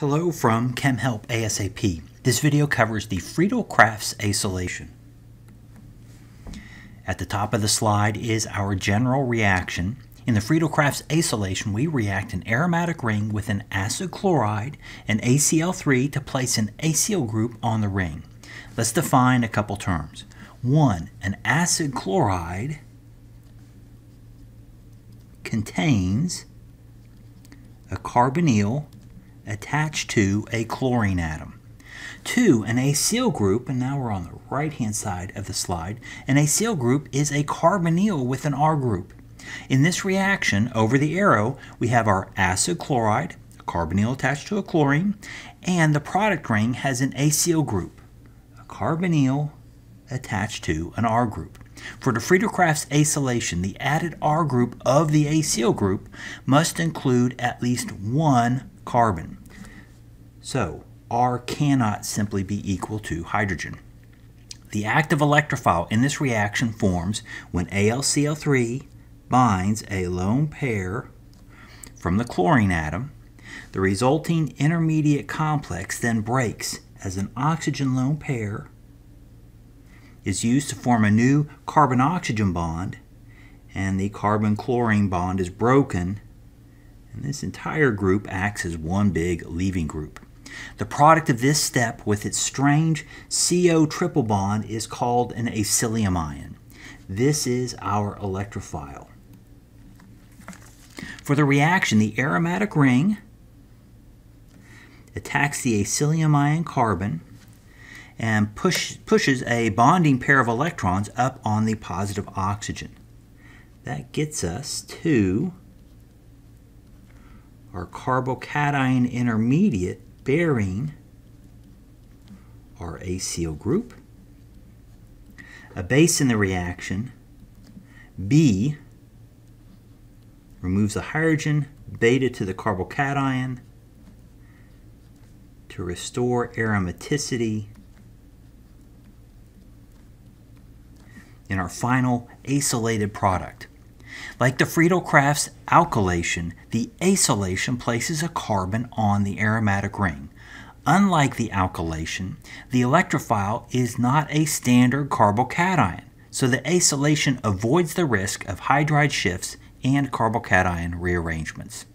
Hello from ChemHelp ASAP. This video covers the Friedel-Crafts acylation. At the top of the slide is our general reaction. In the Friedel-Crafts acylation, we react an aromatic ring with an acid chloride and AlCl3 to place an acyl group on the ring. Let's define a couple terms. One, an acid chloride contains a carbonyl attached to a chlorine atom. Two, an acyl group, and now we're on the right hand side of the slide, an acyl group is a carbonyl with an R group. In this reaction, over the arrow, we have our acid chloride, a carbonyl attached to a chlorine, and the product ring has an acyl group, a carbonyl attached to an R group. For the Friedel-Crafts acylation, the added R group of the acyl group must include at least one carbon. So R cannot simply be equal to hydrogen. The active electrophile in this reaction forms when AlCl3 binds a lone pair from the chlorine atom. The resulting intermediate complex then breaks as an oxygen lone pair is used to form a new carbon-oxygen bond and the carbon-chlorine bond is broken and this entire group acts as one big leaving group. The product of this step with its strange CO triple bond is called an acylium ion. This is our electrophile. For the reaction, the aromatic ring attacks the acylium ion carbon and push, pushes a bonding pair of electrons up on the positive oxygen. That gets us to our carbocation intermediate bearing our acyl group. A base in the reaction, B, removes the hydrogen beta to the carbocation to restore aromaticity in our final acylated product. Like the Friedel-Crafts alkylation, the acylation places a carbon on the aromatic ring. Unlike the alkylation, the electrophile is not a standard carbocation, so the acylation avoids the risk of hydride shifts and carbocation rearrangements.